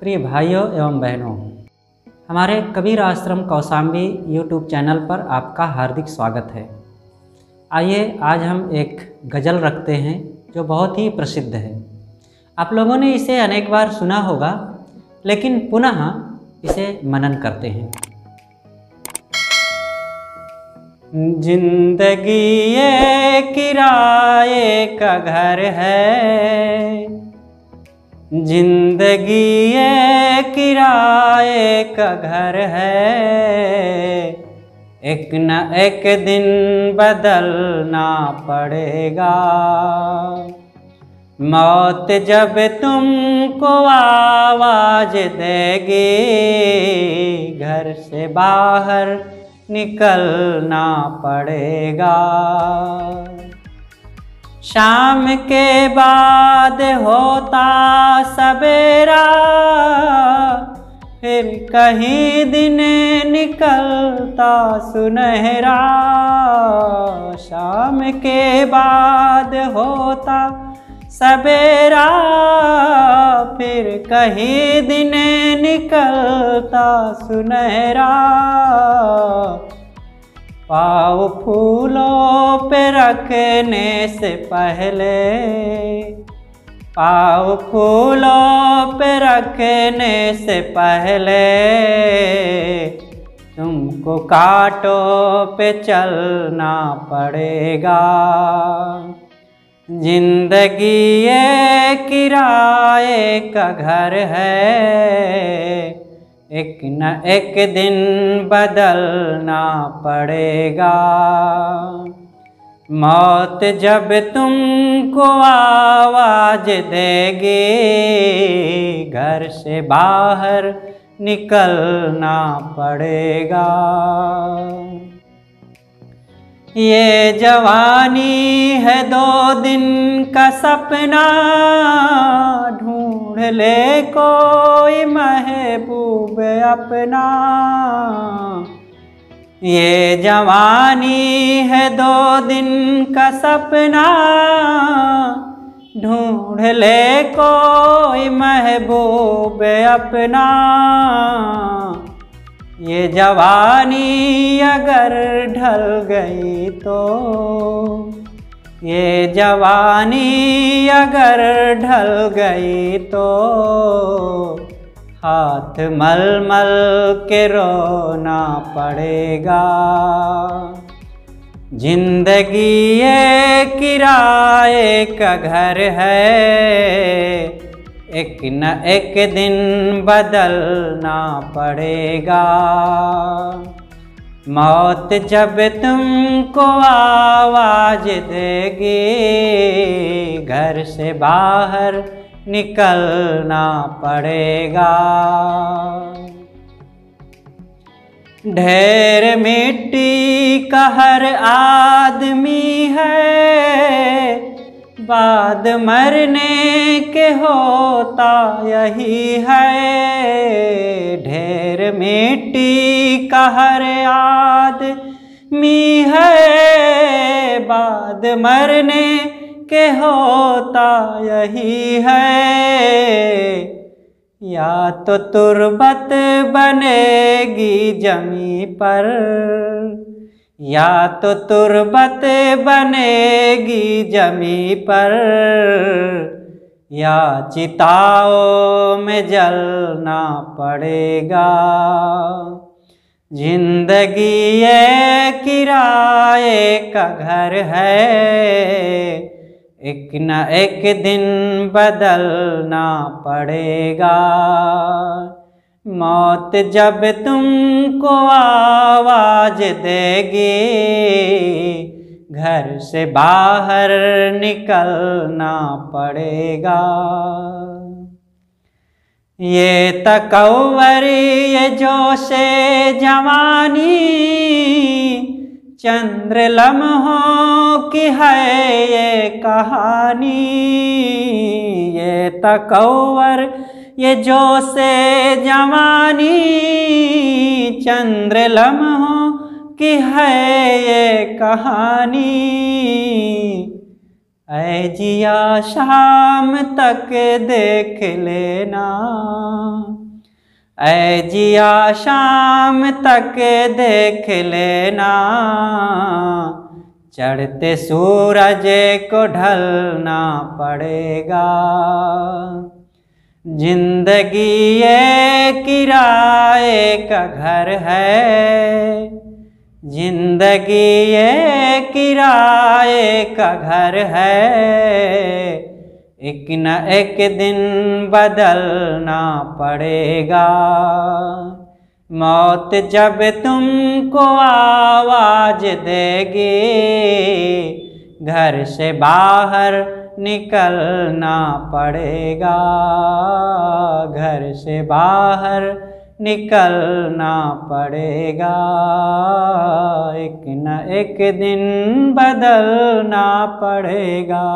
प्रिय भाइयों एवं बहनों, हमारे कबीर आश्रम कौसाम्बी यूट्यूब चैनल पर आपका हार्दिक स्वागत है। आइए, आज हम एक गज़ल रखते हैं जो बहुत ही प्रसिद्ध है। आप लोगों ने इसे अनेक बार सुना होगा, लेकिन पुनः इसे मनन करते हैं। ज़िंदगी ये किराए का घर है। ज़िंदगी ये किराए का घर है। एक न एक दिन बदलना पड़ेगा। मौत जब तुमको आवाज़ देगी, घर से बाहर निकलना पड़ेगा। शाम के बाद होता सवेरा फिर कहीं दिन निकलता सुनहरा। शाम के बाद होता सवेरा फिर कहीं दिन निकलता सुनहरा। पाव फूलों पे रखने से पहले, पाव फूलों पे रखने से पहले तुमको कांटों पे चलना पड़ेगा। ज़िंदगी ये किराए का घर है एक न एक दिन बदलना पड़ेगा। मौत जब तुमको आवाज़ देगी, घर से बाहर निकलना पड़ेगा। ये जवानी है दो दिन का सपना ढूंढ ले कोई महबूब अपना। ये जवानी है दो दिन का सपना। ढूंढ ले कोई महबूब अपना। ये जवानी अगर ढल गई तो ये जवानी अगर ढल गई तो हाथ मल मल के रोना पड़ेगा। ज़िंदगी ये किराए का घर है, एक न एक दिन बदलना पड़ेगा। मौत जब तुमको आवाज़ देगी, घर से बाहर निकलना पड़ेगा। ढेर मिट्टी का हर आदमी बाद मरने के होता यही है। ढेर मिट्टी का हर आदमी है। बाद मरने के होता यही है। या तो तुरबत बनेगी जमी पर। या तो तुरबत बनेगी जमी पर, या चिताओं में जलना पड़ेगा। ज़िंदगी ये किराए का घर है, एक न एक दिन बदलना पड़ेगा। मौत जब तुमको आवाज़ देगी, घर से बाहर निकलना पड़ेगा। ये तकवर ये जोशे जवानी चंद्र लम्हों की है ये कहानी। ये तकवर ये जो से जवानी। चंद्र लम्हों की है ये कहानी। ऐ जिया शाम तक देख लेना। ऐ जिया शाम तक देख लेना, चढ़ते सूरज को ढलना पड़ेगा। ज़िंदगी ये किराए का घर है, ज़िंदगी ये किराए का घर है। एक न एक दिन बदलना पड़ेगा। मौत जब तुमको आवाज़ देगी, घर से बाहर निकलना पड़ेगा। घर से बाहर निकलना पड़ेगा। एक न एक दिन बदलना पड़ेगा।